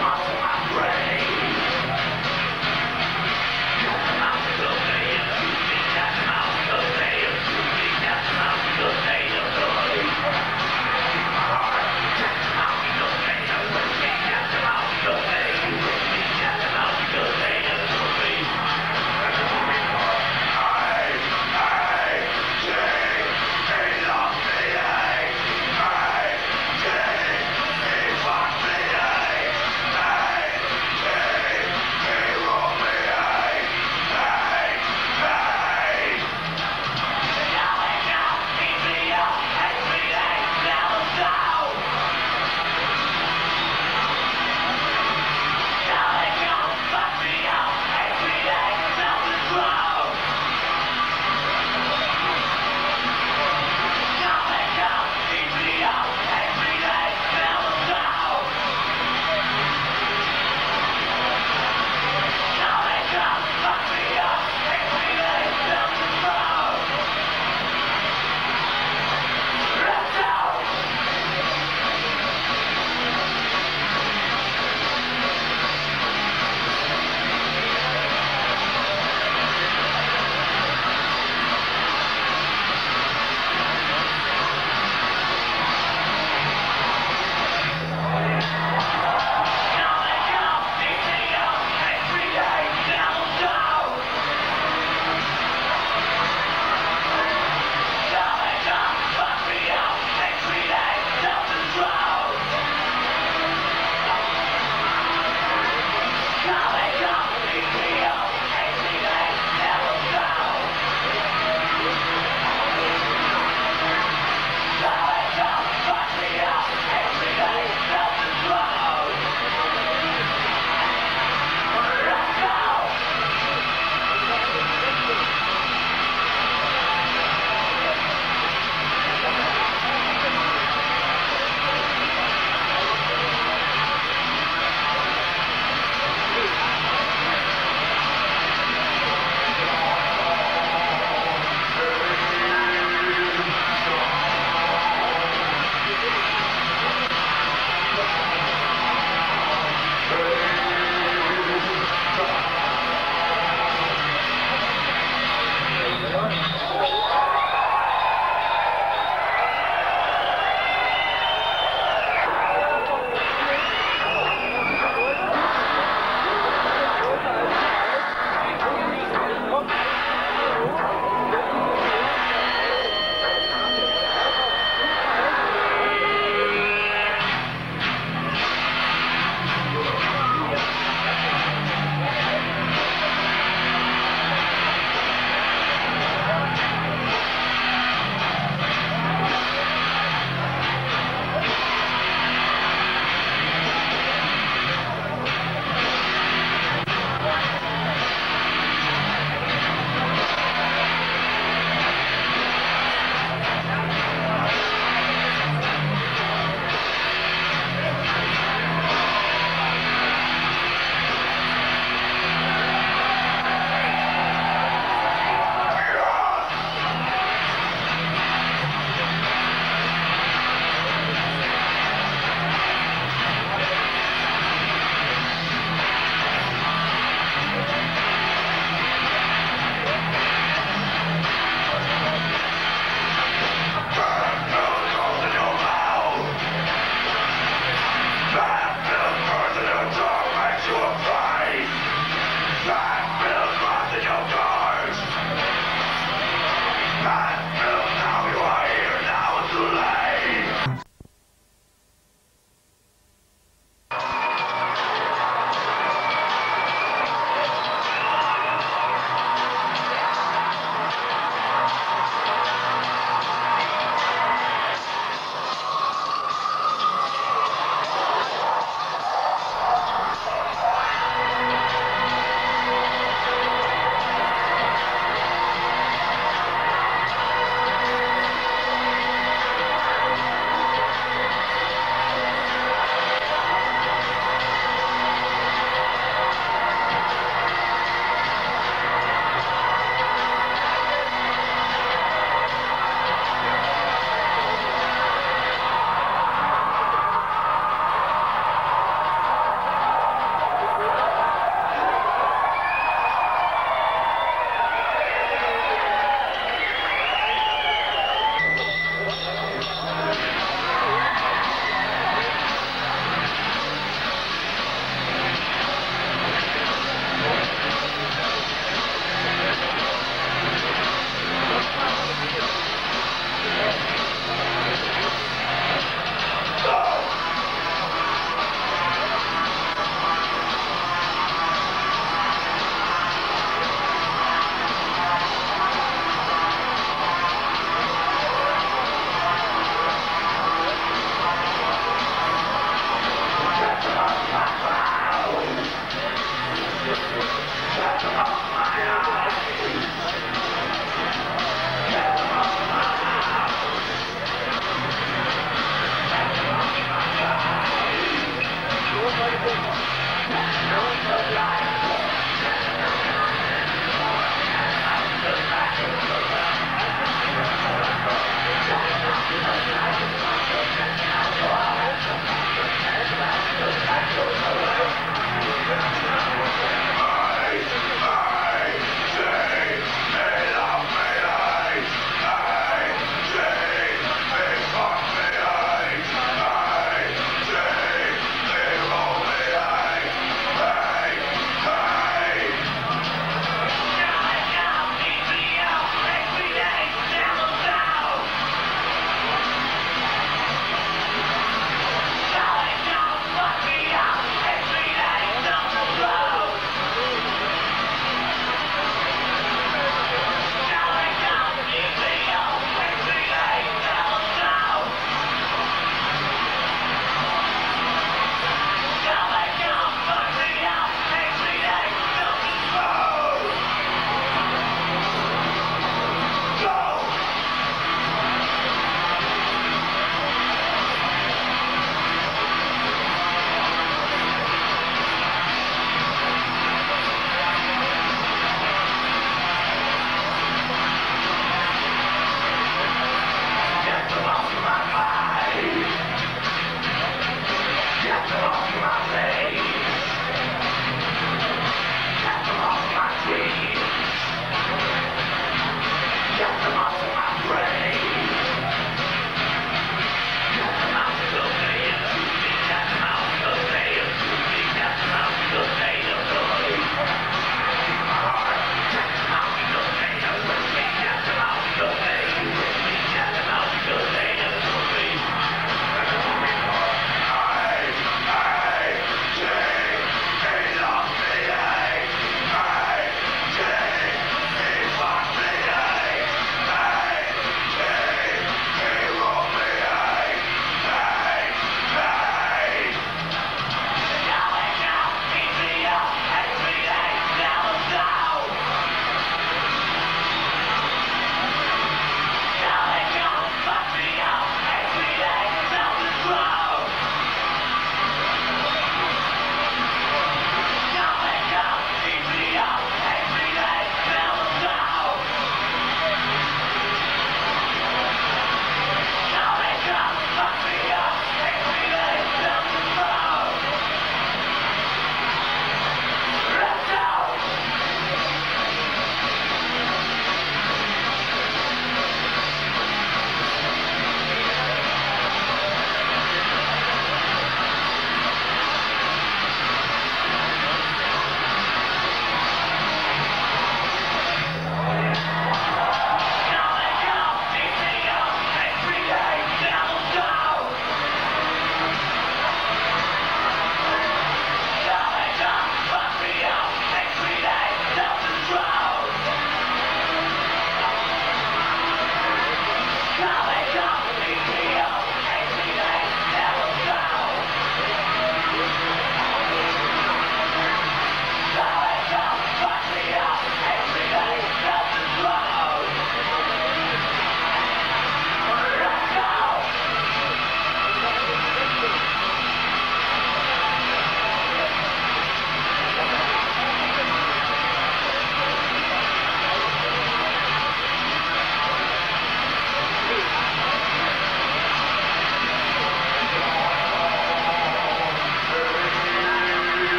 must not pray.